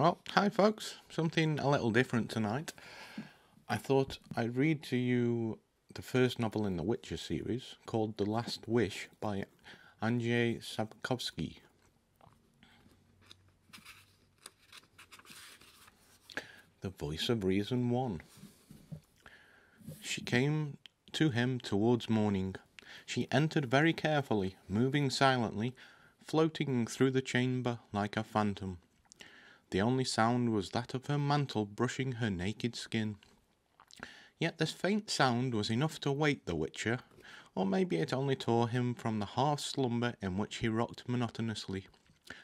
Well, hi folks. Something a little different tonight. I thought I'd read to you the first novel in the Witcher series called The Last Wish by Andrzej Sapkowski. The Voice of Reason 1. She came to him towards morning. She entered very carefully, moving silently, floating through the chamber like a phantom. The only sound was that of her mantle brushing her naked skin. Yet this faint sound was enough to wake the Witcher, or maybe it only tore him from the half slumber in which he rocked monotonously,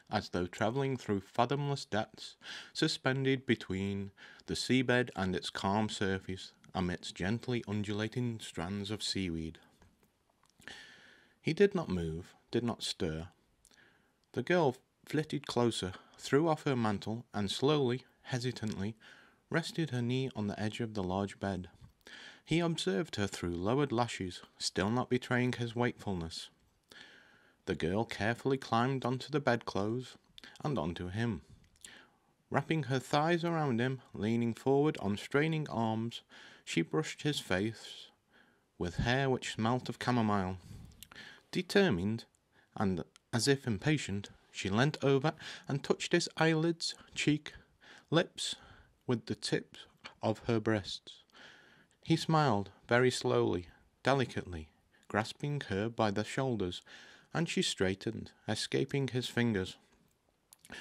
as though travelling through fathomless depths, suspended between the seabed and its calm surface, amidst gently undulating strands of seaweed. He did not move, did not stir. The girl flitted closer, threw off her mantle, and slowly, hesitantly, rested her knee on the edge of the large bed. He observed her through lowered lashes, still not betraying his wakefulness. The girl carefully climbed onto the bedclothes and onto him. Wrapping her thighs around him, leaning forward on straining arms, she brushed his face with hair which smelt of chamomile. Determined, and as if impatient, she leant over and touched his eyelids, cheek, lips with the tips of her breasts. He smiled very slowly, delicately, grasping her by the shoulders, and she straightened, escaping his fingers.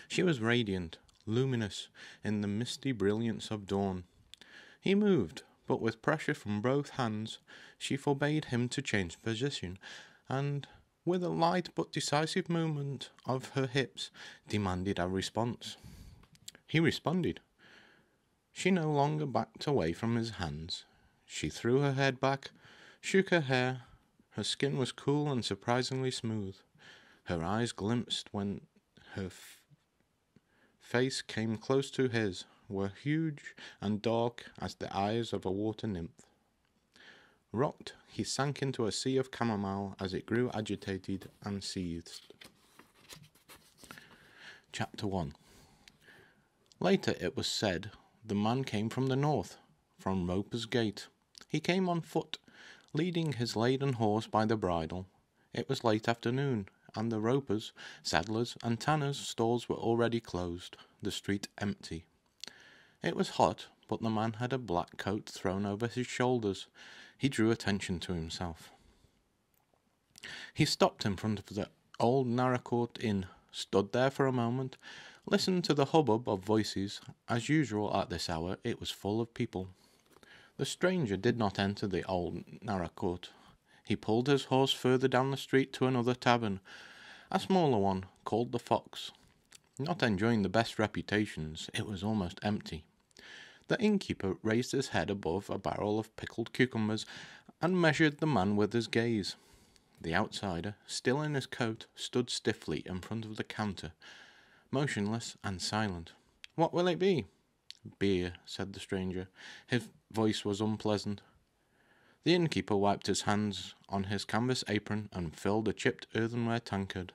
She was radiant, luminous in the misty brilliance of dawn. He moved, but with pressure from both hands, she forbade him to change position, and with a light but decisive movement of her hips, demanded a response. He responded. She no longer backed away from his hands. She threw her head back, shook her hair. Her skin was cool and surprisingly smooth. Her eyes glimpsed when her f- face came close to his, were huge and dark as the eyes of a water nymph. Rocked, he sank into a sea of chamomile as it grew agitated and seethed. Chapter 1 Later it was said the man came from the north, from Roper's Gate. He came on foot, leading his laden horse by the bridle. It was late afternoon, and the ropers, saddlers, and tanners' stalls were already closed, the street empty. It was hot, but the man had a black coat thrown over his shoulders, he drew attention to himself. He stopped in front of the old Narakort Inn, stood there for a moment, listened to the hubbub of voices. As usual at this hour, it was full of people. The stranger did not enter the old Narakort. He pulled his horse further down the street to another tavern, a smaller one, called the Fox. Not enjoying the best reputations, it was almost empty. The innkeeper raised his head above a barrel of pickled cucumbers and measured the man with his gaze. The outsider, still in his coat, stood stiffly in front of the counter, motionless and silent. What will it be? Beer, said the stranger. His voice was unpleasant. The innkeeper wiped his hands on his canvas apron and filled a chipped earthenware tankard.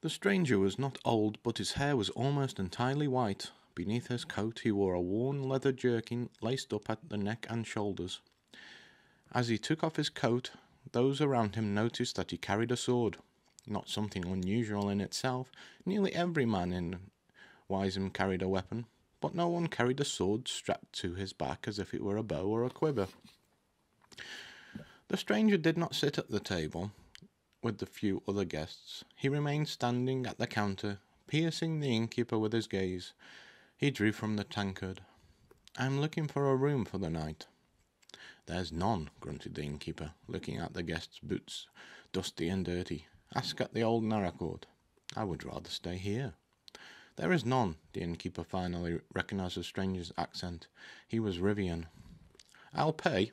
The stranger was not old, but his hair was almost entirely white, Beneath his coat he wore a worn leather jerkin laced up at the neck and shoulders. As he took off his coat, those around him noticed that he carried a sword. Not something unusual in itself. Nearly every man in Wyzim carried a weapon, but no one carried a sword strapped to his back as if it were a bow or a quiver. The stranger did not sit at the table with the few other guests. He remained standing at the counter, piercing the innkeeper with his gaze. He drew from the tankard. I am looking for a room for the night. There's none, grunted the innkeeper, looking at the guest's boots, dusty and dirty. Ask at the old Narakort. I would rather stay here. There is none, the innkeeper finally recognized the stranger's accent. He was Rivian. I'll pay.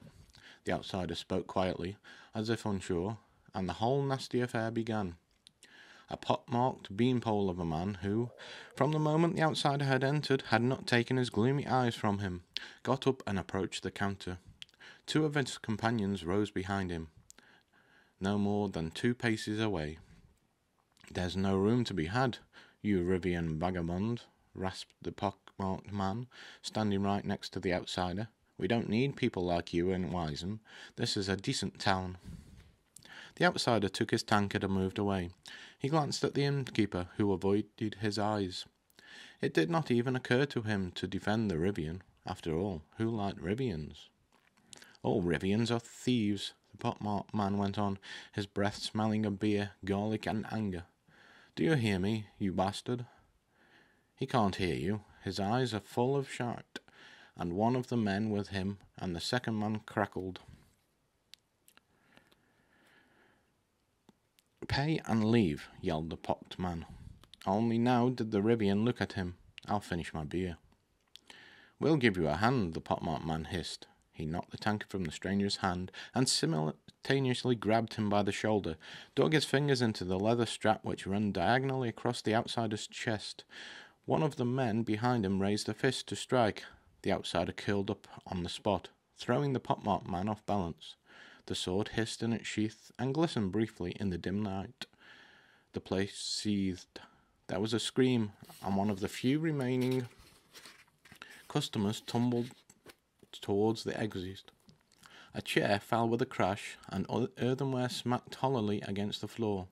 The outsider spoke quietly, as if unsure, and the whole nasty affair began a pock-marked beanpole of a man who, from the moment the outsider had entered, had not taken his gloomy eyes from him, got up and approached the counter. Two of his companions rose behind him, no more than two paces away. There's no room to be had, you Rivian vagabond, rasped the pockmarked man, standing right next to the outsider. We don't need people like you in Wyzim. This is a decent town. The outsider took his tankard and moved away. He glanced at the innkeeper, who avoided his eyes. It did not even occur to him to defend the Rivian. After all, who liked Rivians? All Rivians are thieves, the pockmarked man went on, his breath smelling of beer, garlic, and anger. Do you hear me, you bastard? He can't hear you. His eyes are full of shite, and one of the men with him, and the second man crackled. Pay and leave, yelled the pocked man. Only now did the Rivian look at him. I'll finish my beer. We'll give you a hand, the pockmarked man hissed. He knocked the tankard from the stranger's hand and simultaneously grabbed him by the shoulder, dug his fingers into the leather strap which ran diagonally across the outsider's chest. One of the men behind him raised a fist to strike. The outsider curled up on the spot, throwing the pockmarked man off balance. The sword hissed in its sheath and glistened briefly in the dim night. The place seethed. There was a scream, and one of the few remaining customers tumbled towards the exit. A chair fell with a crash, and earthenware smacked hollowly against the floor.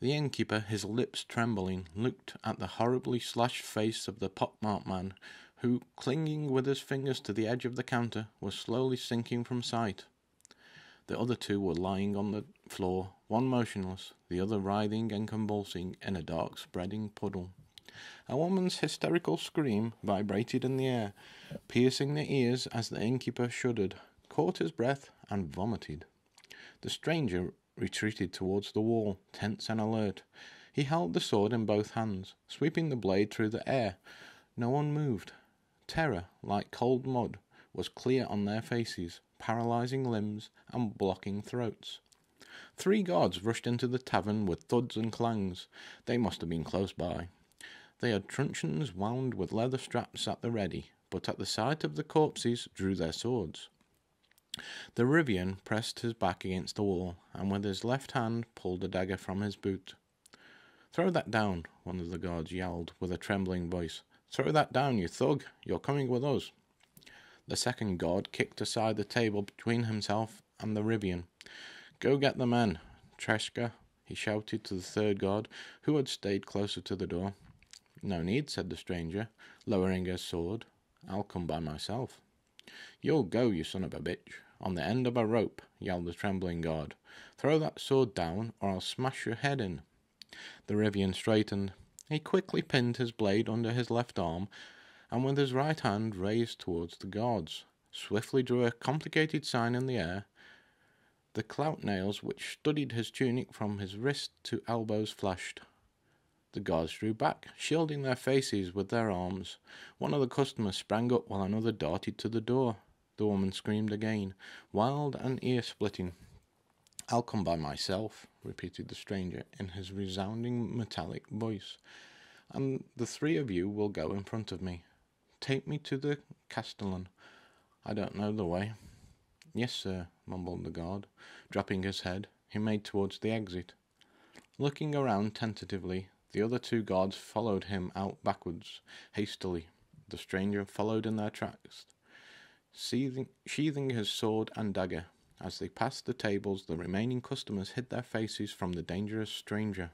The innkeeper, his lips trembling, looked at the horribly slashed face of the pockmarked man, who, clinging with his fingers to the edge of the counter, was slowly sinking from sight. The other two were lying on the floor, one motionless, the other writhing and convulsing in a dark spreading puddle. A woman's hysterical scream vibrated in the air, piercing the ears as the innkeeper shuddered, caught his breath, and vomited. The stranger retreated towards the wall, tense and alert. He held the sword in both hands, sweeping the blade through the air. No one moved. Terror, like cold mud, was clear on their faces, paralyzing limbs and blocking throats. Three guards rushed into the tavern with thuds and clangs. They must have been close by. They had truncheons wound with leather straps at the ready, but at the sight of the corpses drew their swords. The Rivian pressed his back against the wall, and with his left hand pulled a dagger from his boot. Throw that down, one of the guards yelled with a trembling voice. Throw that down, you thug! You're coming with us. The second guard kicked aside the table between himself and the Rivian. Go get the men, Treshka, he shouted to the third guard, who had stayed closer to the door. No need, said the stranger, lowering his sword. I'll come by myself. You'll go, you son of a bitch, on the end of a rope, yelled the trembling guard. Throw that sword down, or I'll smash your head in. The Rivian straightened. He quickly pinned his blade under his left arm, and with his right hand raised towards the guards, swiftly drew a complicated sign in the air. The clout nails which studded his tunic from his wrist to elbows flashed. The guards drew back, shielding their faces with their arms. One of the customers sprang up while another darted to the door. The woman screamed again, wild and ear splitting. I'll come by myself, repeated the stranger in his resounding metallic voice, and the three of you will go in front of me. Take me to the castellan. I don't know the way. Yes, sir, mumbled the guard. Dropping his head, he made towards the exit. Looking around tentatively, the other two guards followed him out backwards, hastily. The stranger followed in their tracks, sheathing, sheathing his sword and dagger. As they passed the tables, the remaining customers hid their faces from the dangerous stranger.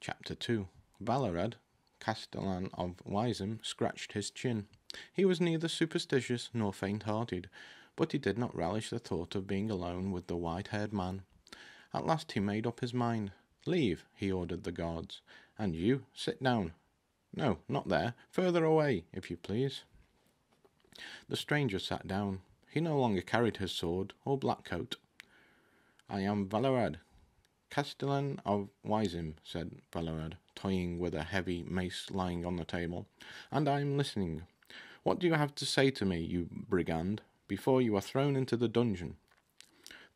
Chapter 2 Velerad, Castellan of Wyzim, scratched his chin. He was neither superstitious nor faint hearted, but he did not relish the thought of being alone with the white haired man. At last he made up his mind. Leave, he ordered the guards. And you, sit down. No, not there. Further away, if you please. The stranger sat down. He no longer carried his sword or black coat. I am Velerad, Castellan of Wyzim, said Velerad, toying with a heavy mace lying on the table, and I am listening. What do you have to say to me, you brigand, before you are thrown into the dungeon?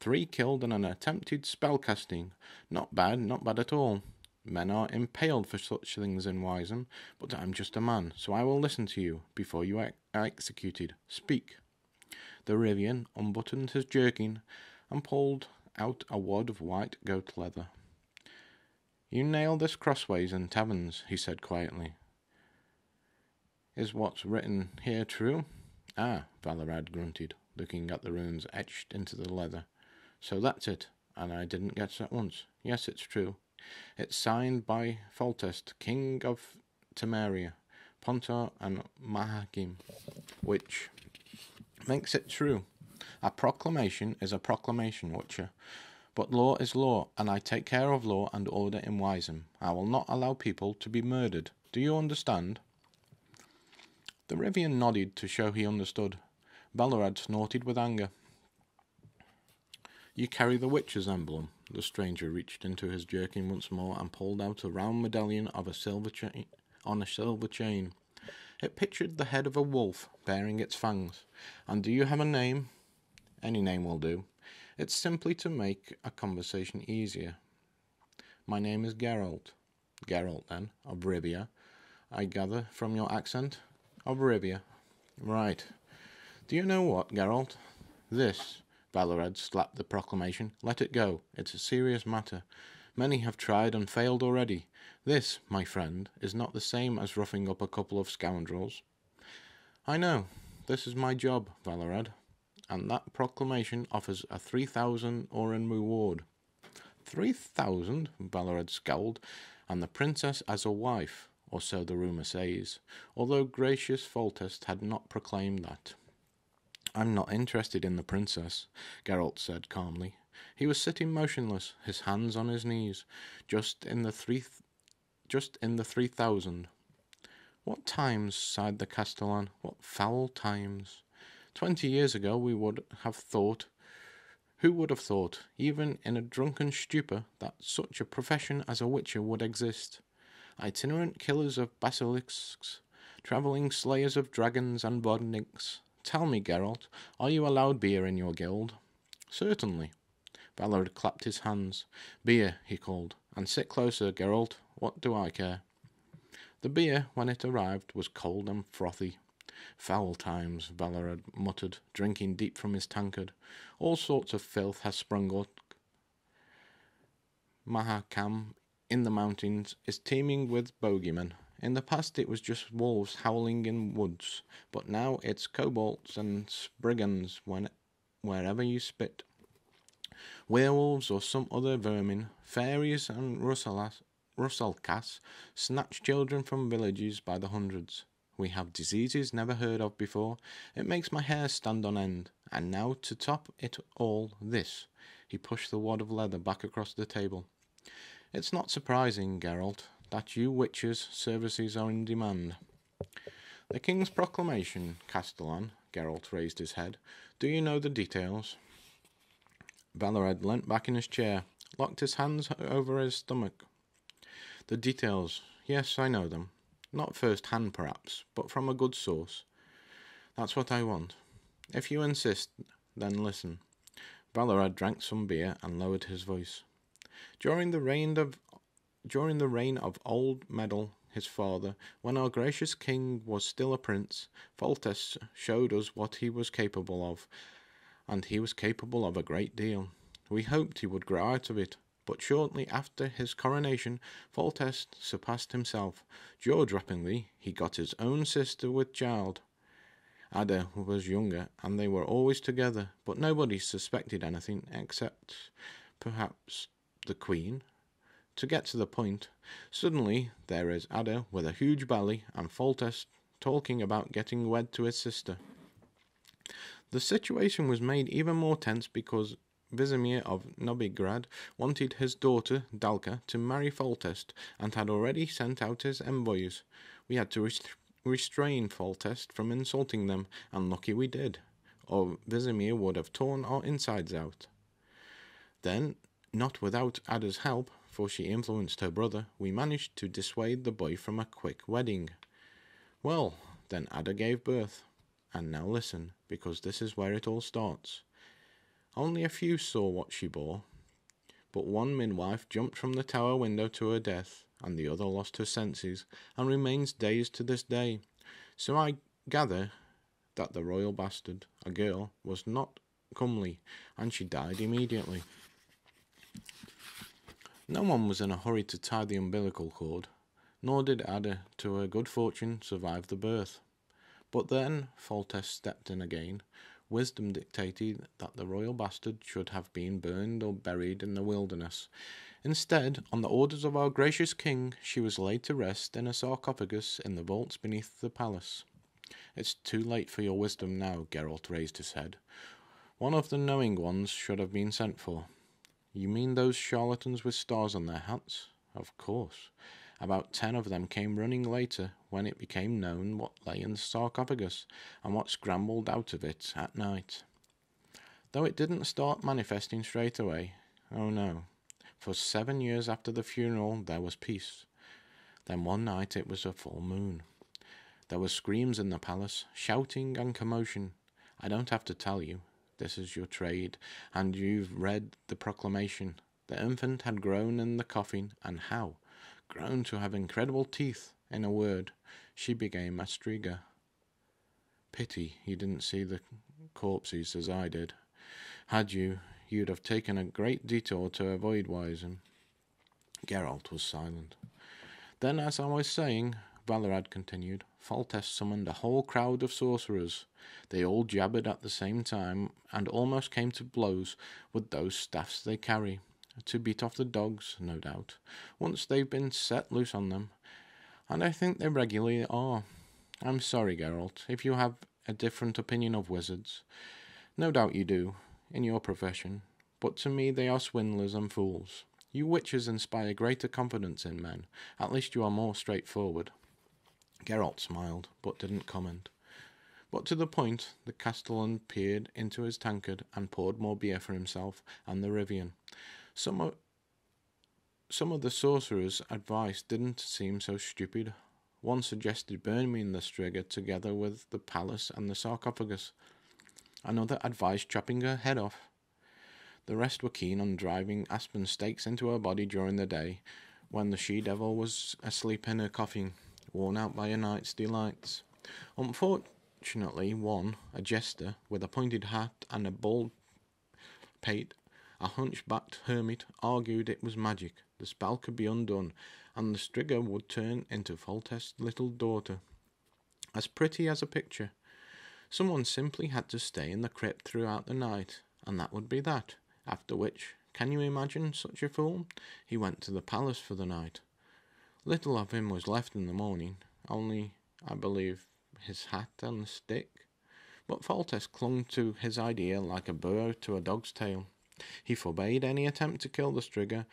Three killed in an attempted spell casting. Not bad, not bad at all. Men are impaled for such things in Wyzim, but I'm just a man, so I will listen to you before you are executed. Speak. The Rivian unbuttoned his jerkin and pulled out a wad of white goat leather. You nail this crossways and taverns, he said quietly. Is what's written here true? Ah, Velerad grunted, looking at the runes etched into the leather. So that's it, and I didn't guess at once. Yes, it's true. It's signed by Foltest, King of Temeria, Pontar, and Mahakam, which makes it true. A proclamation is a proclamation, Witcher. But law is law, and I take care of law and order in Wyzim. I will not allow people to be murdered. Do you understand? The Rivian nodded to show he understood. Velerad snorted with anger. You carry the witch's emblem. The stranger reached into his jerkin once more and pulled out a round medallion of a silver chain on a silver chain. It pictured the head of a wolf bearing its fangs. And do you have a name? Any name will do. It's simply to make a conversation easier. My name is Geralt. Geralt, then, of Rivia. I gather from your accent of Rivia. Right. Do you know what, Geralt? This, Velerad slapped the proclamation. Let it go. It's a serious matter. Many have tried and failed already. This, my friend, is not the same as roughing up a couple of scoundrels. I know. This is my job, Velerad. And that proclamation offers a three thousand Oren reward. Three thousand? Velerad scowled. And the princess as a wife or so the rumour says, although gracious Foltest had not proclaimed that. I'm not interested in the princess, Geralt said calmly. He was sitting motionless, his hands on his knees, just in the three, th- just in the three thousand. What times, sighed the Castellan, what foul times. Twenty years ago we would have thought who would have thought, even in a drunken stupor, that such a profession as a witcher would exist? itinerant killers of basilisks, travelling slayers of dragons and vodniks. Tell me, Geralt, are you allowed beer in your guild? Certainly. Valor clapped his hands. Beer, he called. And sit closer, Geralt. What do I care? The beer, when it arrived, was cold and frothy. Foul times, Valor muttered, drinking deep from his tankard. All sorts of filth has sprung up. Mahakam in the mountains is teeming with bogeymen. In the past it was just wolves howling in woods, but now it's kobolds and spriggans when, wherever you spit. Werewolves or some other vermin, fairies and rusalkas snatch children from villages by the hundreds. We have diseases never heard of before. It makes my hair stand on end. And now, to top it all, this. He pushed the wad of leather back across the table. It's not surprising, Geralt, that you witches' services are in demand. The King's proclamation, Castellan, Geralt raised his head. Do you know the details? Velerad leant back in his chair, locked his hands over his stomach. The details, yes, I know them. Not first hand, perhaps, but from a good source. That's what I want. If you insist, then listen. Velerad drank some beer and lowered his voice. During the reign of during the reign of old Medell, his father, when our gracious king was still a prince, Foltest showed us what he was capable of, and he was capable of a great deal. We hoped he would grow out of it, but shortly after his coronation, Foltest surpassed himself. Jaw droppingly, he got his own sister with child. Ada was younger, and they were always together, but nobody suspected anything except, perhaps, the Queen. To get to the point, suddenly there is Ada with a huge belly and Foltest talking about getting wed to his sister. The situation was made even more tense because Vizimir of Novigrad wanted his daughter Dalka to marry Foltest and had already sent out his envoys. We had to rest- restrain Foltest from insulting them, and lucky we did, or Vizimir would have torn our insides out. Then not without Ada's help, for she influenced her brother, we managed to dissuade the boy from a quick wedding. Well, then Ada gave birth. And now listen, because this is where it all starts. Only a few saw what she bore, but one midwife jumped from the tower window to her death, and the other lost her senses, and remains dazed to this day. So I gather that the royal bastard, a girl, was not comely, and she died immediately. No one was in a hurry to tie the umbilical cord, nor did Ada, to her good fortune, survive the birth. But then Foltest stepped in again. Wisdom dictated that the royal bastard should have been burned or buried in the wilderness. Instead, on the orders of our gracious king, she was laid to rest in a sarcophagus in the vaults beneath the palace. It's too late for your wisdom now, Geralt raised his head. One of the knowing ones should have been sent for. You mean those charlatans with stars on their hats? Of course. About ten of them came running later, when it became known what lay in the sarcophagus, and what scrambled out of it at night. Though it didn't start manifesting straight away. Oh no. For seven years after the funeral there was peace. Then one night it was a full moon. There were screams in the palace, shouting and commotion. I don't have to tell you. This is your trade, and you've read the proclamation. The infant had grown in the coffin, and how? Grown to have incredible teeth. In a word, she became a striga. Pity you didn't see the corpses as I did. Had you, you'd have taken a great detour to avoid Wyzim. Geralt was silent. Then, as I was saying, Velerad continued, Foltest summoned a whole crowd of sorcerers. They all jabbered at the same time, and almost came to blows with those staffs they carry, to beat off the dogs, no doubt, once they've been set loose on them. And I think they regularly are. I'm sorry, Geralt, if you have a different opinion of wizards. No doubt you do, in your profession, but to me they are swindlers and fools. You witches inspire greater confidence in men. At least you are more straightforward. Geralt smiled, but didn't comment. But to the point, the castellan peered into his tankard and poured more beer for himself and the Rivian. Some of, some of the sorcerer's advice didn't seem so stupid. One suggested burning the striga together with the palace and the sarcophagus. Another advised chopping her head off. The rest were keen on driving aspen stakes into her body during the day, when the she devil was asleep in her coffin worn out by a night's delights. Unfortunately, one, a jester, with a pointed hat and a bald pate, a hunchbacked hermit, argued it was magic. The spell could be undone, and the striga would turn into Foltest's little daughter, as pretty as a picture. Someone simply had to stay in the crypt throughout the night, and that would be that. After which, can you imagine such a fool? He went to the palace for the night. Little of him was left in the morning, only, I believe, his hat and stick. But Foltest clung to his idea like a burro to a dog's tail. He forbade any attempt to kill the Striga,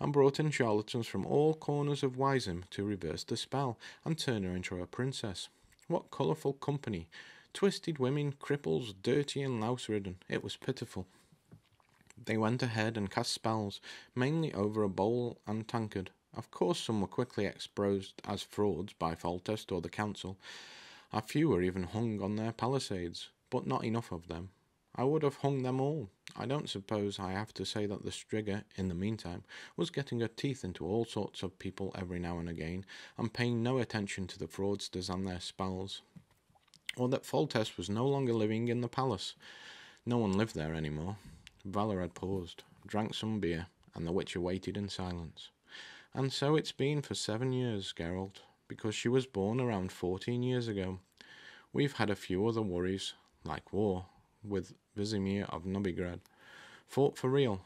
and brought in charlatans from all corners of Wyzim to reverse the spell and turn her into a princess. What colourful company! Twisted women, cripples, dirty and louse ridden. It was pitiful. They went ahead and cast spells, mainly over a bowl and tankard, of course, some were quickly exposed as frauds by Foltest or the council. A few were even hung on their palisades, but not enough of them. I would have hung them all. I don't suppose I have to say that the Striga, in the meantime, was getting her teeth into all sorts of people every now and again, and paying no attention to the fraudsters and their spells. Or that Foltest was no longer living in the palace. No one lived there any more. Velerad paused, drank some beer, and the Witcher waited in silence. And so it's been for seven years, Geralt, because she was born around fourteen years ago. We've had a few other worries, like war, with Vizimir of Novigrad. Fought for real,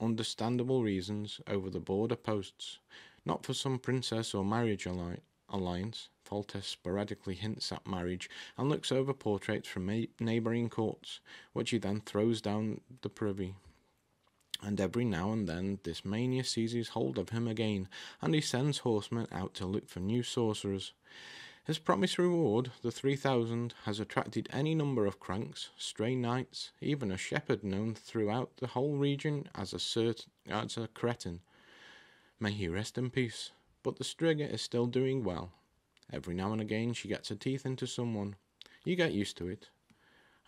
understandable reasons, over the border posts. Not for some princess or marriage alliance. Foltest sporadically hints at marriage and looks over portraits from neighbouring courts, which he then throws down the privy and every now and then this mania seizes hold of him again, and he sends horsemen out to look for new sorcerers. His promised reward, the three thousand, has attracted any number of cranks, stray knights, even a shepherd known throughout the whole region as a cert- as a cretin. May he rest in peace. But the Striga is still doing well. Every now and again she gets her teeth into someone. You get used to it.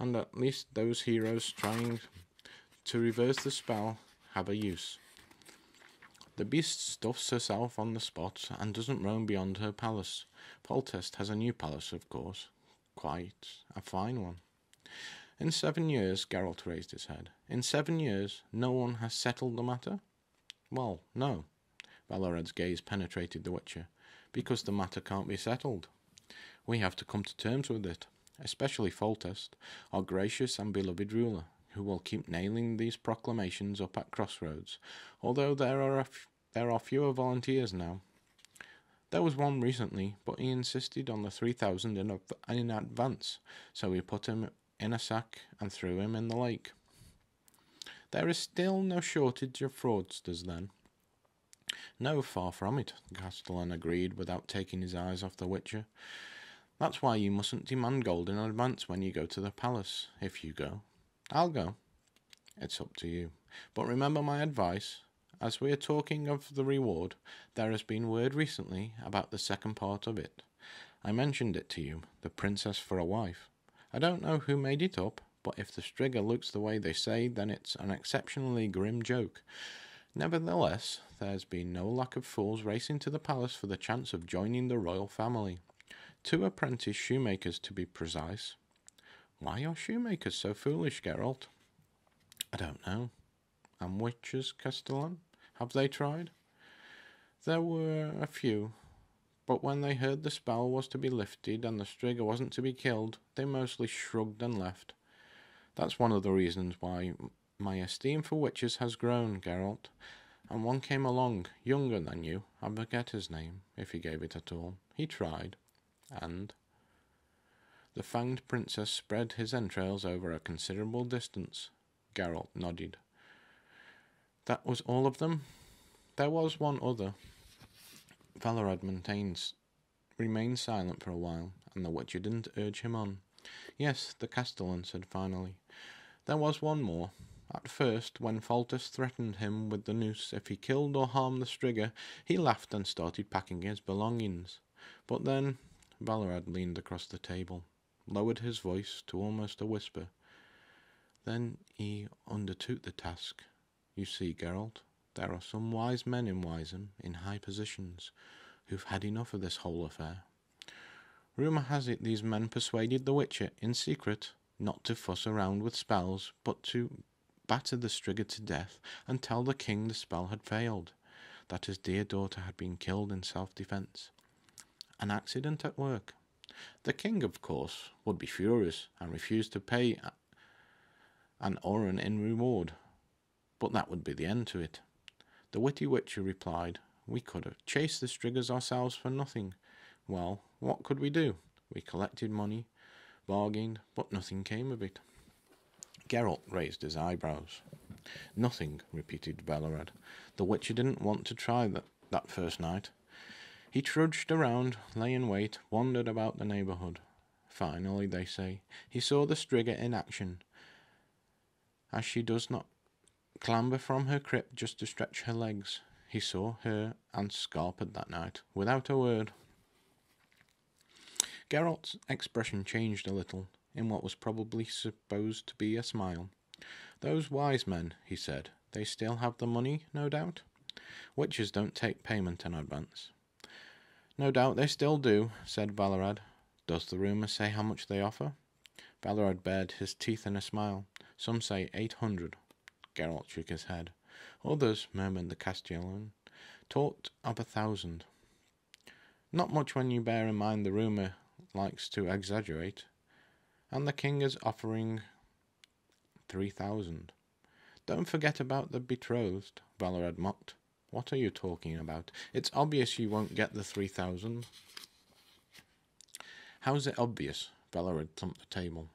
And at least those heroes trying to reverse the spell, have a use. The beast stuffs herself on the spot and doesn't roam beyond her palace. Foltest has a new palace, of course, quite a fine one. In seven years, Geralt raised his head. In seven years, no one has settled the matter? Well, no, Velerad's gaze penetrated the Witcher. Because the matter can't be settled. We have to come to terms with it, especially Foltest, our gracious and beloved ruler, who will keep nailing these proclamations up at crossroads, although there are, there are fewer volunteers now. There was one recently, but he insisted on the 3,000 in, in advance, so we put him in a sack and threw him in the lake. There is still no shortage of fraudsters, then. No, far from it, Castellan agreed without taking his eyes off the Witcher. That's why you mustn't demand gold in advance when you go to the palace, if you go. I'll go. It's up to you. But remember my advice. As we are talking of the reward, there has been word recently about the second part of it. I mentioned it to you, the princess for a wife. I don't know who made it up, but if the Striga looks the way they say, then it's an exceptionally grim joke. Nevertheless, there's been no lack of fools racing to the palace for the chance of joining the royal family. Two apprentice shoemakers, to be precise. Why are shoemakers so foolish, Geralt? I don't know. And witches, Castellan? Have they tried? There were a few, but when they heard the spell was to be lifted and the Striga wasn't to be killed, they mostly shrugged and left. That's one of the reasons why my esteem for witches has grown, Geralt. And one came along, younger than you, I forget his name, if he gave it at all. He tried, and the fanged princess spread his entrails over a considerable distance. Geralt nodded. That was all of them? There was one other. Velerad maintains, remained silent for a while, and the Witcher didn't urge him on. Yes, the Castellan said finally. There was one more. At first, when Foltest threatened him with the noose if he killed or harmed the Striga, he laughed and started packing his belongings. But then, Velerad leaned across the table lowered his voice to almost a whisper. Then he undertook the task. You see, Geralt, there are some wise men in Wyzim, in high positions, who've had enough of this whole affair. Rumour has it these men persuaded the Witcher, in secret, not to fuss around with spells, but to batter the Striga to death and tell the king the spell had failed, that his dear daughter had been killed in self defence. An accident at work. The king, of course, would be furious and refuse to pay an Oren in reward, but that would be the end to it. The witty witcher replied, We could have chased the Strigas ourselves for nothing. Well, what could we do? We collected money, bargained, but nothing came of it. Geralt raised his eyebrows. Nothing, repeated Velerad. The witcher didn't want to try that, that first night. He trudged around, lay in wait, wandered about the neighbourhood. Finally, they say, he saw the Striga in action, as she does not clamber from her crypt just to stretch her legs. He saw her and Scarped that night, without a word. Geralt's expression changed a little, in what was probably supposed to be a smile. Those wise men, he said, they still have the money, no doubt? Witches don't take payment in advance. No doubt they still do, said Velerad. Does the rumour say how much they offer? Velerad bared his teeth in a smile. Some say eight hundred. Geralt shook his head. Others, murmured the Castellan, talked of a thousand. Not much when you bear in mind the rumour likes to exaggerate. And the king is offering three thousand. Don't forget about the betrothed, Velerad mocked. What are you talking about? It's obvious you won't get the 3,000. How's it obvious? Velerad thumped the table.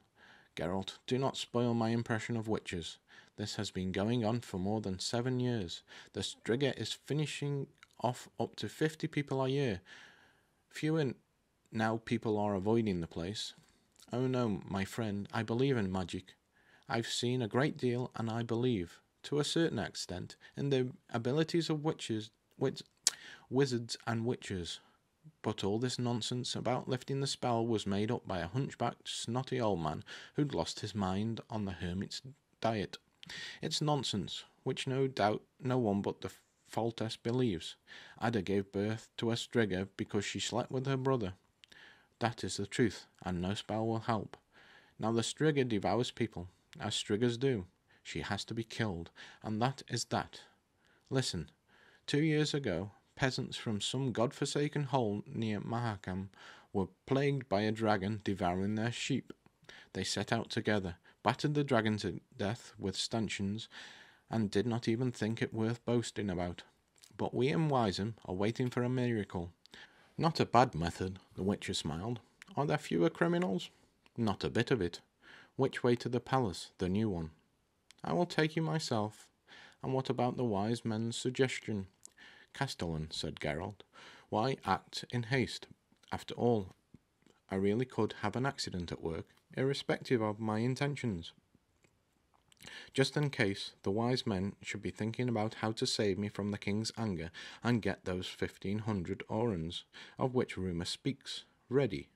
Geralt, do not spoil my impression of witches. This has been going on for more than seven years. The Striga is finishing off up to fifty people a year. Fewer now people are avoiding the place. Oh no, my friend, I believe in magic. I've seen a great deal, and I believe to a certain extent, in the abilities of witches, wit, wizards and witches. But all this nonsense about lifting the spell was made up by a hunchbacked, snotty old man who'd lost his mind on the hermit's diet. It's nonsense, which no doubt no one but the Foltest believes. Ada gave birth to a Striga because she slept with her brother. That is the truth, and no spell will help. Now the Striga devours people, as Strigas do. She has to be killed, and that is that. Listen, two years ago, peasants from some god-forsaken hole near Mahakam were plagued by a dragon devouring their sheep. They set out together, battered the dragon to death with stanchions, and did not even think it worth boasting about. But we in Wyzim are waiting for a miracle. Not a bad method, the Witcher smiled. Are there fewer criminals? Not a bit of it. Which way to the palace, the new one? I will take you myself. And what about the wise men's suggestion? Castellan, said Geralt, why act in haste? After all, I really could have an accident at work, irrespective of my intentions. Just in case the wise men should be thinking about how to save me from the king's anger and get those fifteen hundred orens, of which rumour speaks, ready.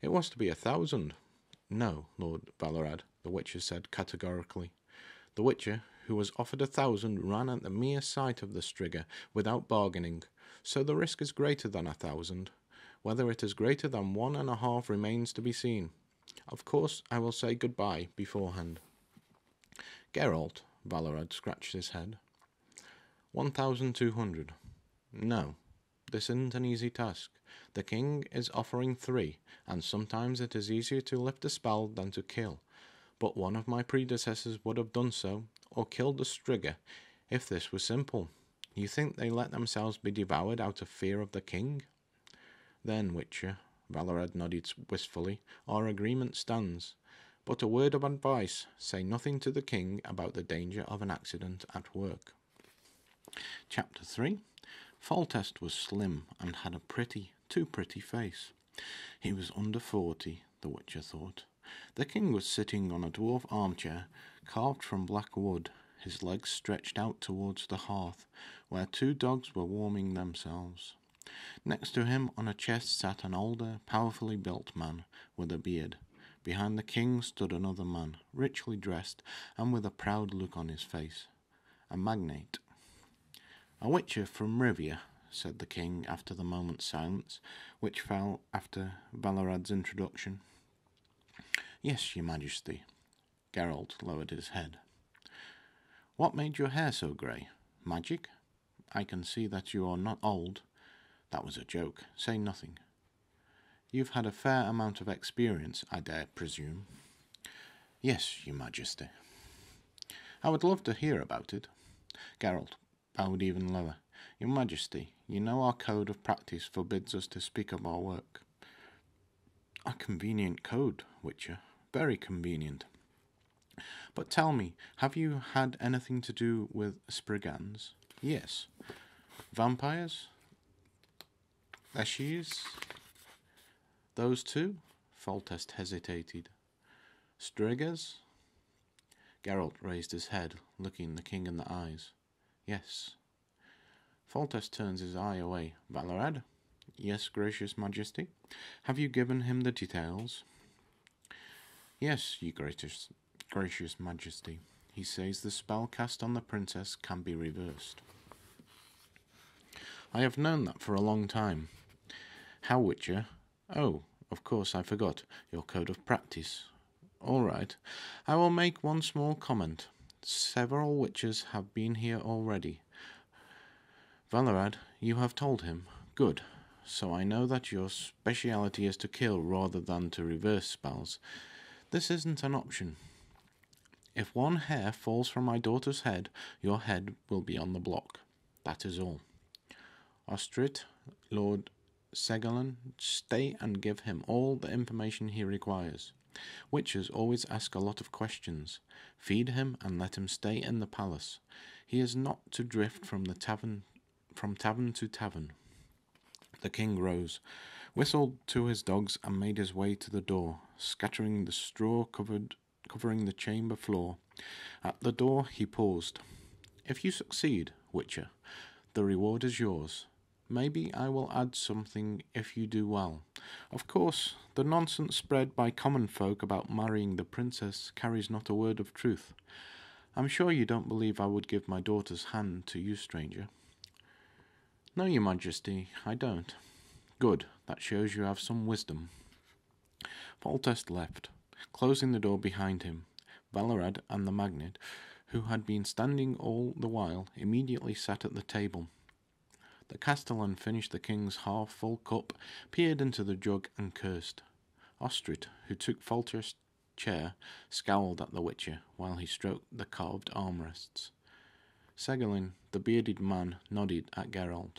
It was to be a thousand. No, Lord Velerad, the Witcher said categorically. The Witcher, who was offered a thousand, ran at the mere sight of the Striga without bargaining, so the risk is greater than a thousand. Whether it is greater than one and a half remains to be seen. Of course, I will say good-bye beforehand. Geralt, Velerad scratched his head. One thousand two hundred. No, this isn't an easy task. The king is offering three, and sometimes it is easier to lift a spell than to kill. But one of my predecessors would have done so, or killed the Striga, if this were simple. You think they let themselves be devoured out of fear of the king? Then, Witcher, Velerad nodded wistfully, our agreement stands. But a word of advice say nothing to the king about the danger of an accident at work. Chapter 3 Foltest was slim and had a pretty, too pretty face. He was under forty, the Witcher thought. The king was sitting on a dwarf armchair carved from black wood, his legs stretched out towards the hearth, where two dogs were warming themselves. Next to him on a chest sat an older, powerfully built man with a beard. Behind the king stood another man, richly dressed and with a proud look on his face. A magnate. A witcher from Rivia, said the king after the moment's silence, which fell after Velerad's introduction. Yes, your majesty. Geralt lowered his head. What made your hair so grey? Magic? I can see that you are not old. That was a joke. Say nothing. You've had a fair amount of experience, I dare presume. Yes, your majesty. I would love to hear about it. Geralt bowed even lower. Your majesty, you know our code of practice forbids us to speak of our work. A convenient code, Witcher. Very convenient. But tell me, have you had anything to do with Spriggans? Yes. Vampires? Ashes? Those two? Foltest hesitated. Strigas? Geralt raised his head, looking the king in the eyes. Yes. Foltest turns his eye away. Velerad? Yes, gracious majesty. Have you given him the details? Yes, your gracious, gracious majesty. He says the spell cast on the princess can be reversed. I have known that for a long time. How, Witcher? Oh, of course, I forgot. Your code of practice. All right. I will make one small comment. Several witches have been here already. Velerad, you have told him. Good. So I know that your speciality is to kill rather than to reverse spells. This isn't an option. If one hair falls from my daughter's head, your head will be on the block. That is all. Ostrit, Lord Segelin, stay and give him all the information he requires. Witches always ask a lot of questions. Feed him and let him stay in the palace. He is not to drift from the tavern from tavern to tavern. The king rose, whistled to his dogs, and made his way to the door, scattering the straw covered covering the chamber floor. At the door he paused. If you succeed, Witcher, the reward is yours. Maybe I will add something if you do well. Of course, the nonsense spread by common folk about marrying the princess carries not a word of truth. I'm sure you don't believe I would give my daughter's hand to you, stranger. No, your majesty, I don't. Good, that shows you have some wisdom. Foltest left, closing the door behind him. Velerad and the magnate, who had been standing all the while, immediately sat at the table. The castellan finished the king's half full cup, peered into the jug, and cursed. Ostrit, who took Foltest's chair, scowled at the Witcher while he stroked the carved armrests. Segelin, the bearded man, nodded at Geralt.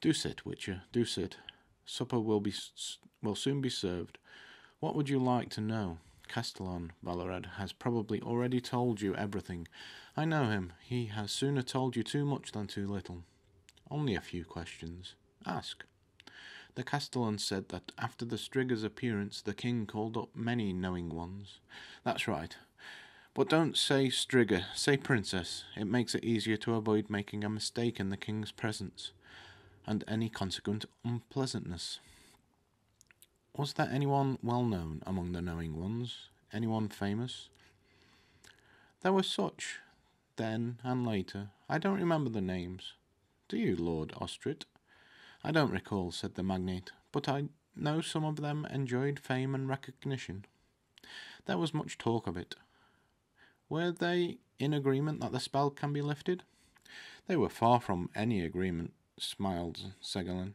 Do sit, Witcher, do sit. Supper will be will soon be served. What would you like to know? Castellan Velerad has probably already told you everything. I know him. He has sooner told you too much than too little. Only a few questions. Ask. The Castellan said that after the Striga's appearance, the king called up many knowing ones. That's right. But don't say Striga, say princess. It makes it easier to avoid making a mistake in the king's presence, and any consequent unpleasantness. Was there anyone well known among the knowing ones? Anyone famous? There were such, then and later. I don't remember the names. Do you, Lord Ostrit? I don't recall, said the magnate, but I know some of them enjoyed fame and recognition. There was much talk of it. Were they in agreement that the spell can be lifted? They were far from any agreement, smiled Segelin,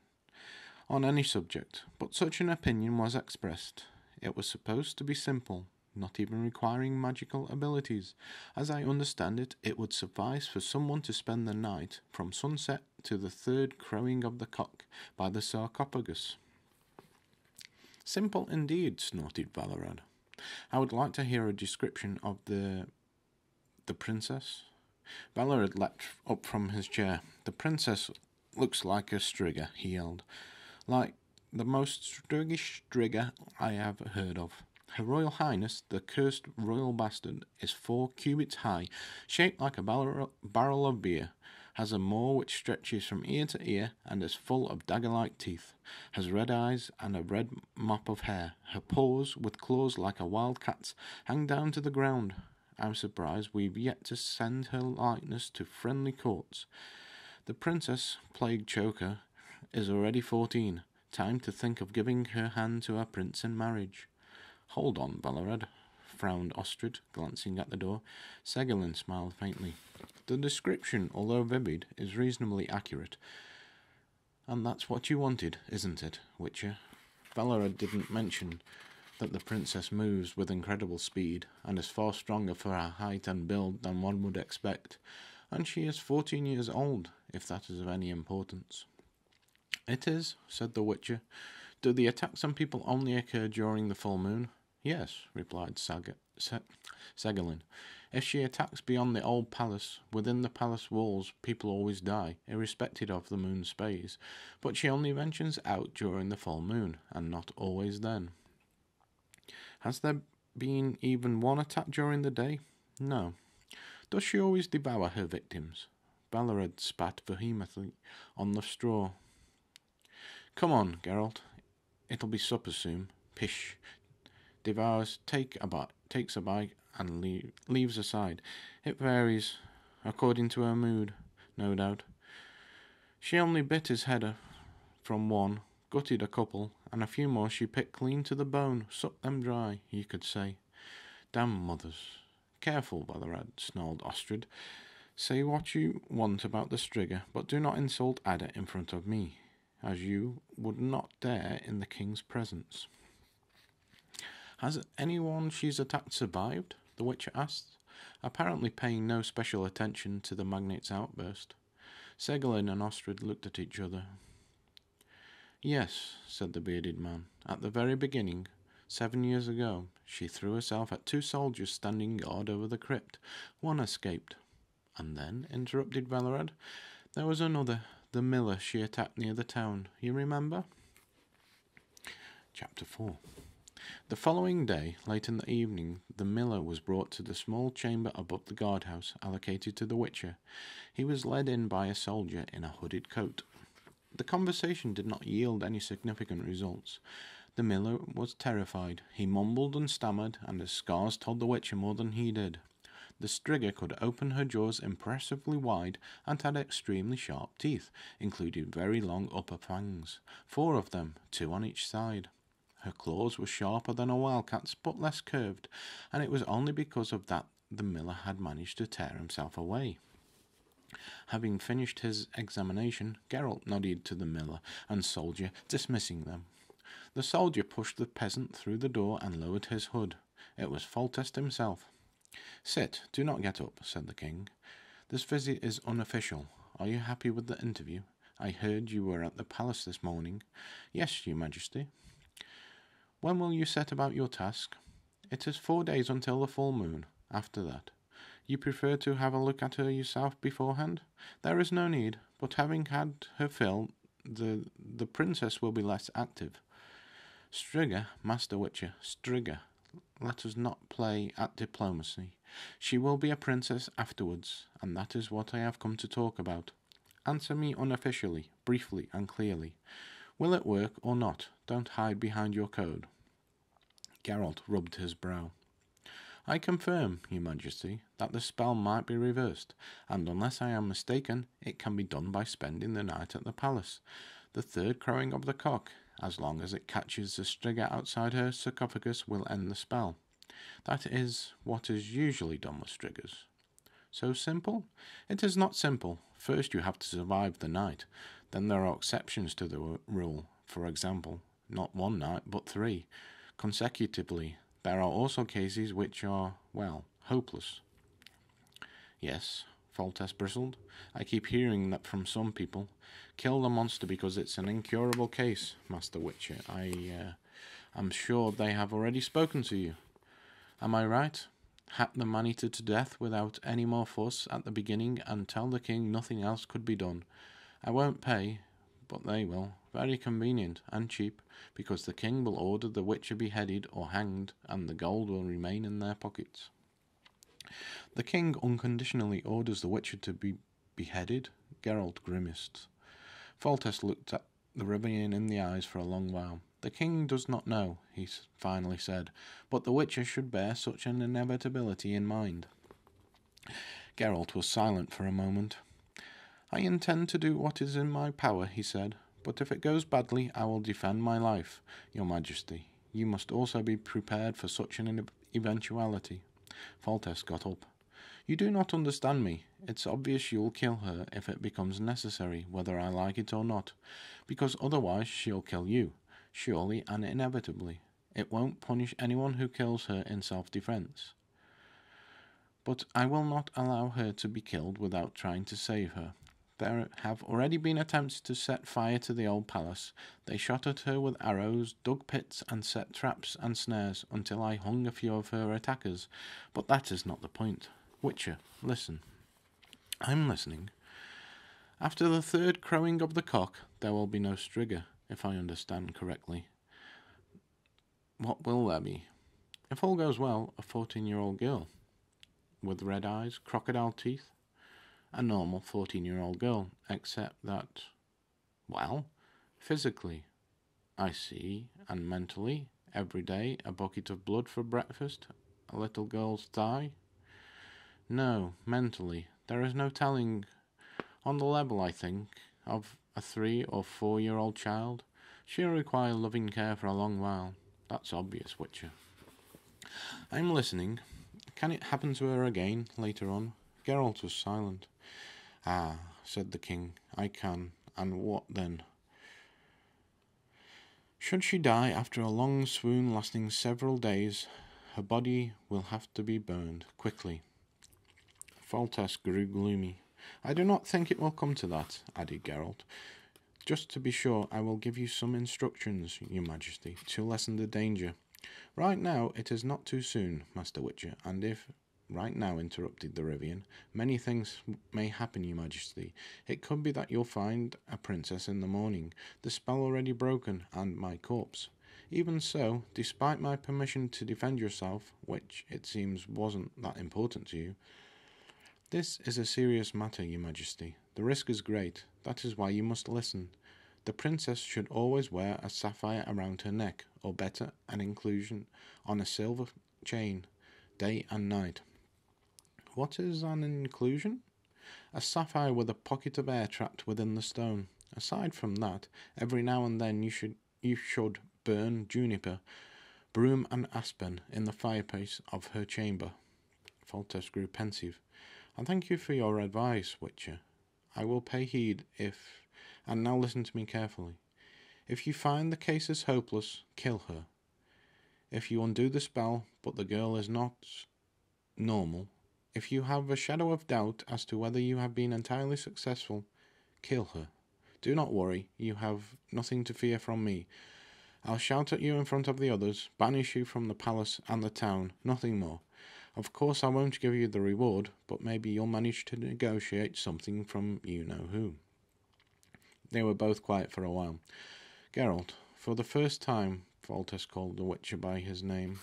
on any subject, but such an opinion was expressed. It was supposed to be simple, not even requiring magical abilities. As I understand it, it would suffice for someone to spend the night from sunset to the third crowing of the cock by the sarcophagus. Simple indeed, snorted Velerad. I would like to hear a description of the the princess. Velerad leapt up from his chair. The princess looks like a striga, he yelled. Like the most striggish striga I have heard of. Her Royal Highness, the cursed royal bastard, is four cubits high, shaped like a barrel of beer, has a maw which stretches from ear to ear and is full of dagger-like teeth, has red eyes and a red mop of hair. Her paws, with claws like a wild cat's, hang down to the ground. I'm surprised we've yet to send her likeness to friendly courts. The princess, plague choker, is already fourteen. Time to think of giving her hand to a prince in marriage. Hold on, Velerad, frowned Ostrit, glancing at the door. Segelin smiled faintly. The description, although vivid, is reasonably accurate. And that's what you wanted, isn't it, Witcher? Velerad didn't mention that the princess moves with incredible speed and is far stronger for her height and build than one would expect, and she is fourteen years old, if that is of any importance. It is, said the Witcher. Do the attacks on people only occur during the full moon? Yes, replied Sag- Segelin. If she attacks beyond the old palace, within the palace walls, people always die, irrespective of the moon's phase. But she only ventures out during the full moon, and not always then. Has there been even one attack during the day? No. Does she always devour her victims? Velerad spat vehemently on the straw. Come on, Geralt. It'll be supper soon. Pish, devours, take a bite, takes a bite, and leave, leaves aside. It varies according to her mood, no doubt. She only bit his head from one, gutted a couple, and a few more she picked clean to the bone, sucked them dry, you could say. Damn mothers. Careful, Velerad, snarled Ostrit. Say what you want about the Striga, but do not insult Ada in front of me, as you would not dare in the king's presence. Has anyone she's attacked survived? The Witcher asked, apparently paying no special attention to the magnate's outburst. Segelin and Ostrit looked at each other. Yes, said the bearded man. At the very beginning, seven years ago, she threw herself at two soldiers standing guard over the crypt. One escaped. And then, interrupted Velerad, there was another, the miller she attacked near the town. You remember? Chapter 4 the following day, late in the evening, the miller was brought to the small chamber above the guardhouse allocated to the Witcher. He was led in by a soldier in a hooded coat. The conversation did not yield any significant results. The miller was terrified. He mumbled and stammered, and his scars told the Witcher more than he did. The Striga could open her jaws impressively wide and had extremely sharp teeth, including very long upper fangs, four of them, two on each side. Her claws were sharper than a wildcat's, but less curved, and it was only because of that the miller had managed to tear himself away. Having finished his examination, Geralt nodded to the miller and soldier, dismissing them. The soldier pushed the peasant through the door and lowered his hood. It was Foltest himself. Sit, do not get up, said the king. This visit is unofficial. Are you happy with the interview? I heard you were at the palace this morning. Yes, your majesty. When will you set about your task? It is four days until the full moon. After that. You prefer to have a look at her yourself beforehand? There is no need, but having had her fill, the the princess will be less active. Striga, Master Witcher, Striga, let us not play at diplomacy. She will be a princess afterwards, and that is what I have come to talk about. Answer me unofficially, briefly, and clearly. Will it work or not? Don't hide behind your code. Geralt rubbed his brow. I confirm, your majesty, that the spell might be reversed, and unless I am mistaken, it can be done by spending the night at the palace. The third crowing of the cock, as long as it catches the striga outside her sarcophagus, will end the spell. That is what is usually done with strigas. So simple? It is not simple. First, you have to survive the night. Then there are exceptions to the rule. For example, not one night, but three, consecutively. There are also cases which are, well, hopeless. Yes, Foltest bristled. I keep hearing that from some people. Kill the monster because it's an incurable case, Master Witcher. I uh, am sure they have already spoken to you. Am I right? Hack the man-eater to death without any more fuss at the beginning and tell the king nothing else could be done. I won't pay, but they will. Very convenient and cheap, because the king will order the witcher beheaded or hanged, and the gold will remain in their pockets. The king unconditionally orders the witcher to be beheaded. Geralt grimaced. Foltest looked at the Rivian in the eyes for a long while. The king does not know, he finally said, but the witcher should bear such an inevitability in mind. Geralt was silent for a moment. I intend to do what is in my power, he said, but if it goes badly, I will defend my life, your majesty. You must also be prepared for such an eventuality. Foltest got up. You do not understand me. It's obvious you'll kill her if it becomes necessary, whether I like it or not, because otherwise she'll kill you, surely and inevitably. It won't punish anyone who kills her in self defense. But I will not allow her to be killed without trying to save her. There have already been attempts to set fire to the old palace. They shot at her with arrows, dug pits, and set traps and snares until I hung a few of her attackers. But that is not the point. Witcher, listen. I'm listening. After the third crowing of the cock, there will be no striga, if I understand correctly. What will there be? If all goes well, a fourteen year old girl. With red eyes, crocodile teeth, a normal 14 year old girl, except that, well, physically, I see, and mentally, every day, a bucket of blood for breakfast, a little girl's thigh. No, mentally, there is no telling, on the level, I think, of a three or four year old child. She'll require loving care for a long while. That's obvious, Witcher. I'm listening. Can it happen to her again later on? Geralt was silent. Ah, said the king, I can. And what then? Should she die after a long swoon lasting several days, her body will have to be burned quickly. Foltest grew gloomy. I do not think it will come to that, added Geralt. Just to be sure, I will give you some instructions, your majesty, to lessen the danger. Right now, it is not too soon, Master Witcher, and if Right now, interrupted the Rivian. Many things may happen, Your Majesty. It could be that you'll find a princess in the morning, the spell already broken, and my corpse. Even so, despite my permission to defend yourself, which it seems wasn't that important to you, this is a serious matter, Your Majesty. The risk is great. That is why you must listen. The princess should always wear a sapphire around her neck, or better, an inclusion on a silver chain, day and night. What is an inclusion? A sapphire with a pocket of air trapped within the stone. Aside from that, every now and then you should you should burn juniper, broom, and aspen in the fireplace of her chamber. Foltest grew pensive. And thank you for your advice, Witcher. I will pay heed if. And now listen to me carefully. If you find the case is hopeless, kill her. If you undo the spell, but the girl is not normal, if you have a shadow of doubt as to whether you have been entirely successful, kill her. Do not worry, you have nothing to fear from me. I'll shout at you in front of the others, banish you from the palace and the town, nothing more. Of course, I won't give you the reward, but maybe you'll manage to negotiate something from you know who. They were both quiet for a while. Geralt, for the first time, Foltest called the Witcher by his name.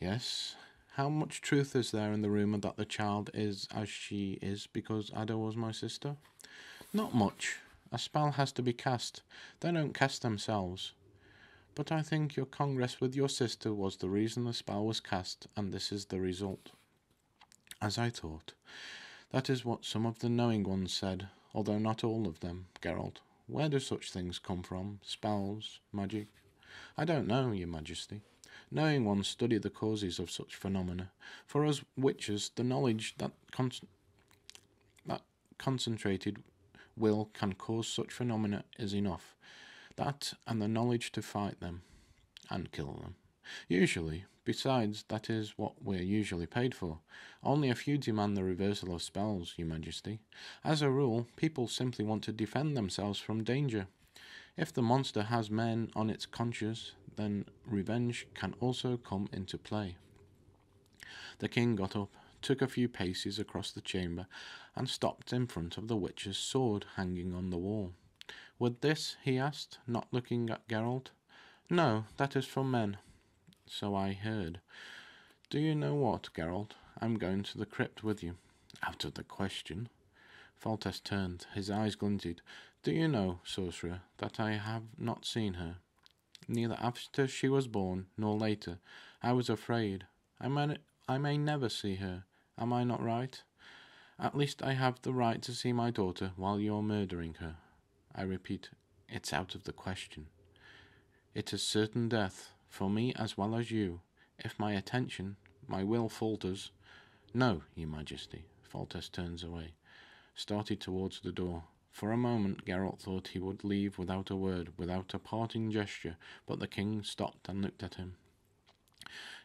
Yes, how much truth is there in the rumour that the child is as she is because Ada was my sister? Not much. A spell has to be cast. They don't cast themselves. But I think your congress with your sister was the reason the spell was cast, and this is the result. As I thought. That is what some of the knowing ones said, although not all of them, Geralt. Where do such things come from? Spells? Magic? I don't know, your majesty. Knowing one study the causes of such phenomena. For us witches, the knowledge that, con- that concentrated will can cause such phenomena is enough. That and the knowledge to fight them and kill them. Usually, besides, that is what we're usually paid for. Only a few demand the reversal of spells, Your Majesty. As a rule, people simply want to defend themselves from danger. If the monster has men on its conscience, then revenge can also come into play. The king got up, took a few paces across the chamber, and stopped in front of the witch's sword hanging on the wall. With this? he asked, not looking at Geralt. No, that is for men. So I heard. Do you know what, Geralt? I'm going to the crypt with you. Out of the question. Foltest turned, his eyes glinted. Do you know, sorcerer, that I have not seen her? Neither after she was born, nor later. I was afraid. I may, I may never see her. Am I not right? At least I have the right to see my daughter while you're murdering her. I repeat, it's out of the question. It is certain death, for me as well as you, if my attention, my will falters. No, your majesty. Foltest turns away, started towards the door. For a moment Geralt thought he would leave without a word, without a parting gesture, but the king stopped and looked at him.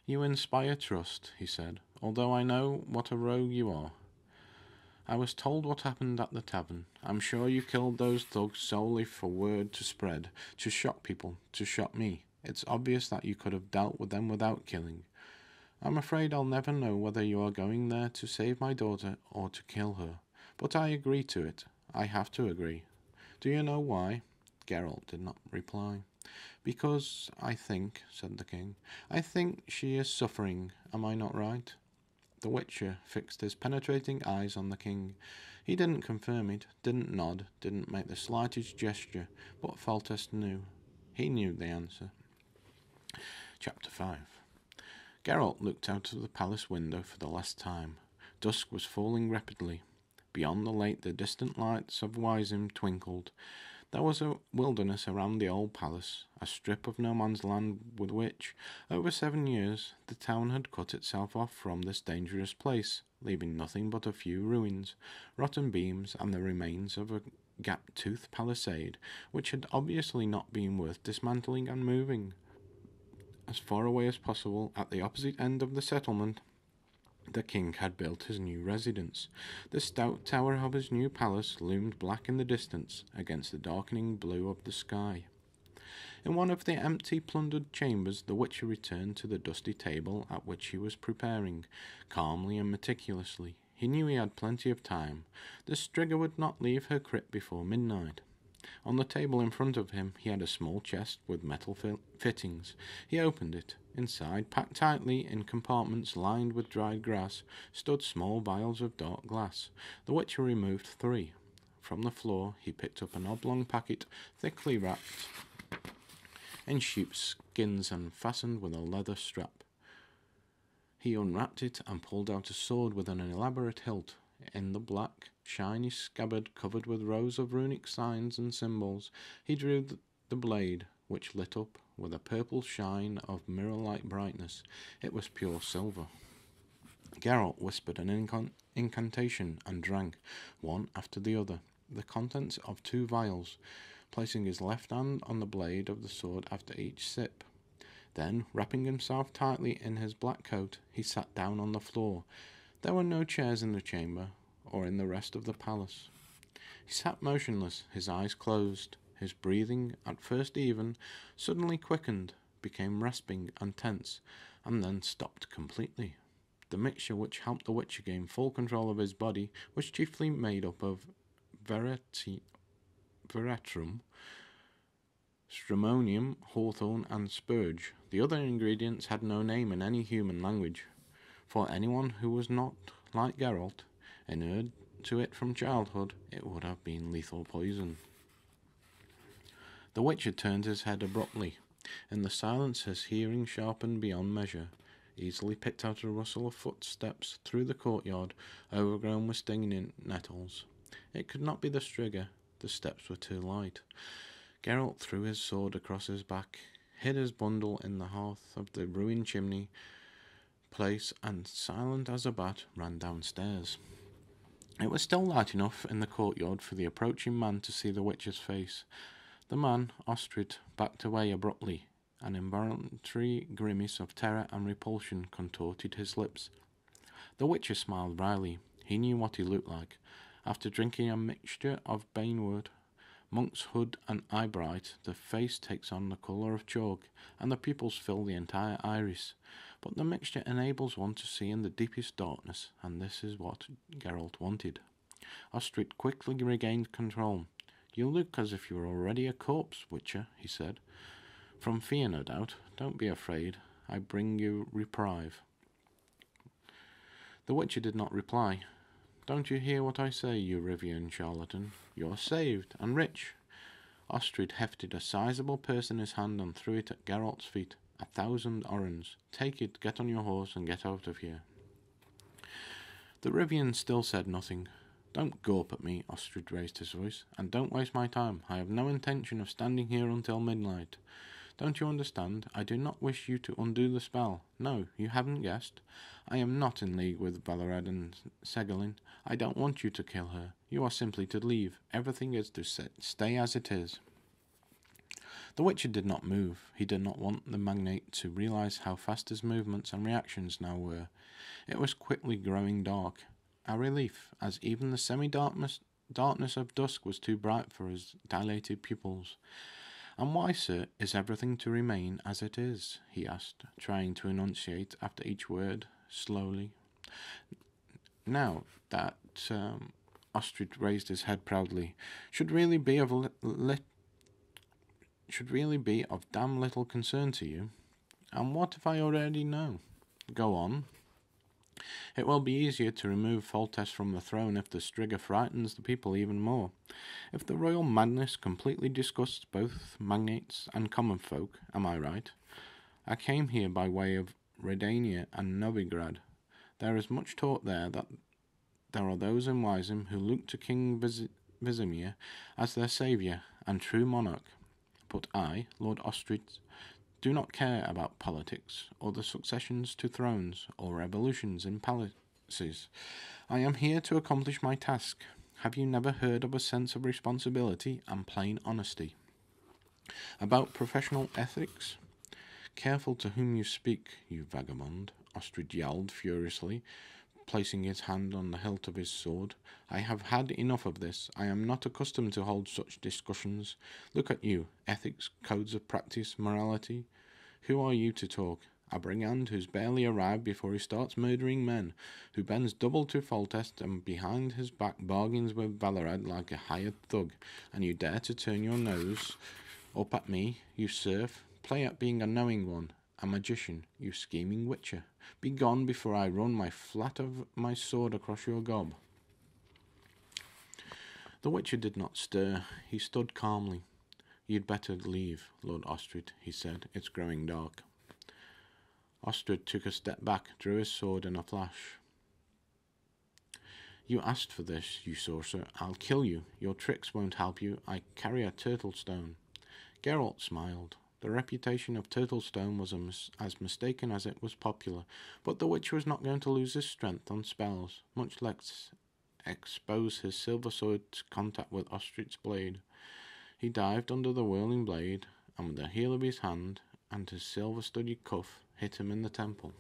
You inspire trust, he said, although I know what a rogue you are. I was told what happened at the tavern. I'm sure you killed those thugs solely for word to spread, to shock people, to shock me. It's obvious that you could have dealt with them without killing. I'm afraid I'll never know whether you are going there to save my daughter or to kill her. But I agree to it. I have to agree. Do you know why? Geralt did not reply. Because I think, said the king, I think she is suffering. Am I not right? The Witcher fixed his penetrating eyes on the king. He didn't confirm it, didn't nod, didn't make the slightest gesture, but Foltest knew. He knew the answer. Chapter 5 Geralt looked out of the palace window for the last time. Dusk was falling rapidly. Beyond the lake, the distant lights of Wyzim twinkled. There was a wilderness around the old palace, a strip of no man's land with which, over seven years, the town had cut itself off from this dangerous place, leaving nothing but a few ruins, rotten beams, and the remains of a gap-toothed palisade, which had obviously not been worth dismantling and moving. As far away as possible, at the opposite end of the settlement, the king had built his new residence. The stout tower of his new palace loomed black in the distance against the darkening blue of the sky. In one of the empty, plundered chambers, the Witcher returned to the dusty table at which he was preparing, calmly and meticulously. He knew he had plenty of time. The Striga would not leave her crypt before midnight. On the table in front of him he had a small chest with metal fittings. He opened it. Inside, packed tightly in compartments lined with dried grass, stood small vials of dark glass. The Witcher removed three. From the floor he picked up an oblong packet, thickly wrapped in sheepskins and fastened with a leather strap. He unwrapped it and pulled out a sword with an elaborate hilt. In the black, shiny scabbard covered with rows of runic signs and symbols, he drew the blade, which lit up with a purple shine of mirror like brightness. It was pure silver. Geralt whispered an incant- incantation and drank, one after the other, the contents of two vials, placing his left hand on the blade of the sword after each sip. Then, wrapping himself tightly in his black coat, he sat down on the floor. There were no chairs in the chamber or in the rest of the palace. He sat motionless, his eyes closed. His breathing, at first even, suddenly quickened, became rasping and tense, and then stopped completely. The mixture which helped the Witcher gain full control of his body was chiefly made up of vereti, veratrum, stramonium, hawthorn, and spurge. The other ingredients had no name in any human language. For anyone who was not, like Geralt, inured to it from childhood, it would have been lethal poison. The Witcher turned his head abruptly. In the silence, his hearing sharpened beyond measure easily picked out a rustle of footsteps through the courtyard, overgrown with stinging nettles. It could not be the Striga, the steps were too light. Geralt threw his sword across his back, hid his bundle in the hearth of the ruined chimney place, and, silent as a bat, ran downstairs. It was still light enough in the courtyard for the approaching man to see the witch's face. The man, Ostrit, backed away abruptly, an involuntary grimace of terror and repulsion contorted his lips. The Witcher smiled wryly. He knew what he looked like. After drinking a mixture of Banewood, Monk's Hood, and Eyebright, the face takes on the colour of chalk, and the pupils fill the entire iris. But the mixture enables one to see in the deepest darkness, and this is what Geralt wanted. Ostrit quickly regained control. You look as if you were already a corpse, Witcher, he said. From fear, no doubt. Don't be afraid. I bring you reprieve. The Witcher did not reply. Don't you hear what I say, you Rivian charlatan? You're saved, and rich. Ostrit hefted a sizable purse in his hand and threw it at Geralt's feet. A thousand orens. Take it, get on your horse, and get out of here. The Rivian still said nothing. Don't gawp at me, Ostrit raised his voice, and don't waste my time. I have no intention of standing here until midnight. Don't you understand? I do not wish you to undo the spell. No, you haven't guessed. I am not in league with Velerad and Segelin. I don't want you to kill her. You are simply to leave. Everything is to stay as it is. The Witcher did not move. He did not want the magnate to realize how fast his movements and reactions now were. It was quickly growing dark. A relief, as even the semi-darkness darkness of dusk was too bright for his dilated pupils. And why, sir, is everything to remain as it is? he asked, trying to enunciate after each word slowly. Now that um, Ostrit raised his head proudly, should really be of li- li- should really be of damn little concern to you. And what if I already know? Go on, it will be easier to remove Foltest from the throne if the Striga frightens the people even more. If the royal madness completely disgusts both magnates and common folk, am I right? I came here by way of Redania and Novigrad. There is much talk there that there are those in Wyzim who look to King Vis- Vizimir as their saviour and true monarch. But I, Lord Ostrit, do not care about politics, or the successions to thrones, or revolutions in palaces. I am here to accomplish my task. Have you never heard of a sense of responsibility and plain honesty? About professional ethics? Careful to whom you speak, you vagabond, Ostrit yelled furiously, placing his hand on the hilt of his sword. I have had enough of this. I am not accustomed to hold such discussions. Look at you ethics, codes of practice, morality. Who are you to talk? A brigand who's barely arrived before he starts murdering men, who bends double to Foltest and behind his back bargains with Velerad like a hired thug, and you dare to turn your nose up at me, you serf, play at being a knowing one, a magician, you scheming witcher. Be gone before I run my flat of my sword across your gob. The witcher did not stir. He stood calmly, You'd better leave, Lord Ostrit, he said. It's growing dark. Ostrit took a step back, drew his sword in a flash. You asked for this, you sorcerer. I'll kill you. Your tricks won't help you. I carry a turtle stone. Geralt smiled. The reputation of Turtlestone was as mistaken as it was popular, but the witch was not going to lose his strength on spells, much less expose his silver sword to contact with Ostrit's blade. He dived under the whirling blade, and with the heel of his hand and his silver studded cuff hit him in the temple.